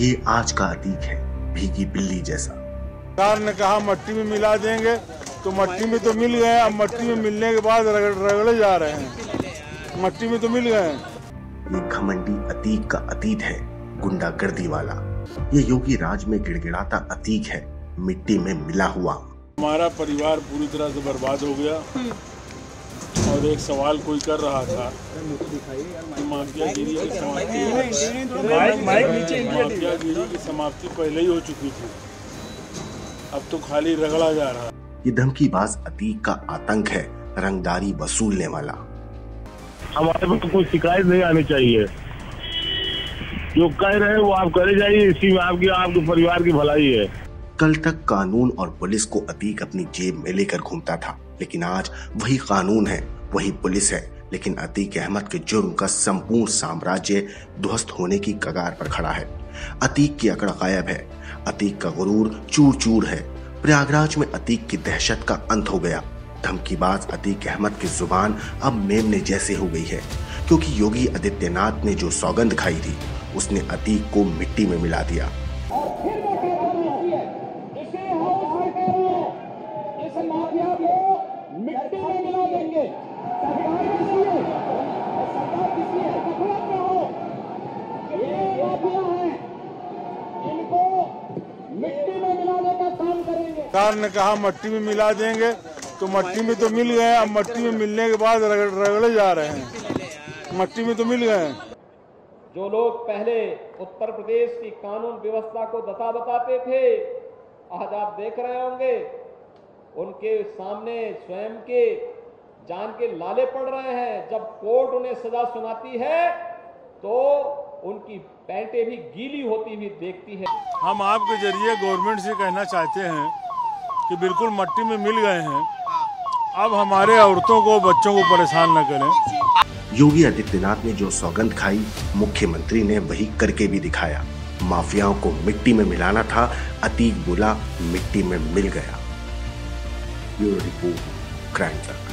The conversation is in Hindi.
ये आज का अतीक है भीगी बिल्ली जैसा। सरकार ने कहा मट्टी में मिला देंगे तो मट्टी में तो मिल गए अब मट्टी में मिलने के बाद रगड़ रगड़े जा रहे हैं। मट्टी में तो मिल गए ये घमंडी अतीक का अतीत है गुंडागर्दी वाला। ये योगी राज में गिड़गिड़ाता अतीक है मिट्टी में मिला हुआ। हमारा परिवार पूरी तरह से बर्बाद हो गया। और एक सवाल कोई कर रहा था। कि माफियागिरी की समाप्ति माफियागिरी की समाप्ति पहले ही हो चुकी थी। अब तो खाली रगड़ा जा रहा। है ये धमकीबाज अतीक का आतंक है रंगदारी वसूलने वाला। हमारे पास तो कोई शिकायत नहीं आनी चाहिए। जो कह रहे हैं वो आप करे जाइए इसी में आपकी आपके परिवार की भलाई है। कल तक कानून और पुलिस को अतीक अपनी जेब में लेकर घूमता था लेकिन आज वही कानून है वही पुलिस है। लेकिन अतीक अहमद के जुर्म का संपूर्ण साम्राज्य ध्वस्त होने की कगार पर खड़ा है। अतीक की अकड़ गायब है। अतीक का गुरूर चूर चूर है। प्रयागराज में अतीक की दहशत का अंत हो गया। धमकीबाज अतीक अहमद की ज़ुबान अब मेमने जैसे हो गई है। क्योंकि योगी आदित्यनाथ ने जो सौगंध खाई थी, उसने अतीक को मिट्टी में मिला दिया इसे हाउस में कह रहे हैं इस माफिया को मिट्टी में मिला देंगे सरकार किसी है सरकार किसी है गफलत में हो ये माफिया है इनको मिट्टी में मिलाने का काम करेंगे सरकार ने कहा मट्टी में मिला देंगे तो मट्टी में तो मिल गए अब मट्टी में मिलने के बाद रगड़ रगड़े जा रहे हैं। मट्टी में तो मिल गए जो लोग पहले उत्तर प्रदेश की कानून व्यवस्था को दता बताते थे आज आप देख रहे होंगे उनके सामने स्वयं के जान के लाले पड़ रहे हैं। जब कोर्ट उन्हें सजा सुनाती है तो उनकी पैंटें भी गीली होती हुई देखती है। हम आपके ज़रिए गवर्नमेंट से कहना चाहते हैं कि बिल्कुल मट्टी में मिल गए हैं। अब हमारे औरतों को बच्चों को परेशान न करें। योगी आदित्यनाथ ने जो सौगंध खाई मुख्यमंत्री ने वही करके भी दिखाया। माफियाओं को मिट्टी में मिलाना था अतीक बोला मिट्टी में मिल गया। ब्यूरो रिपोर्ट क्राइम तक।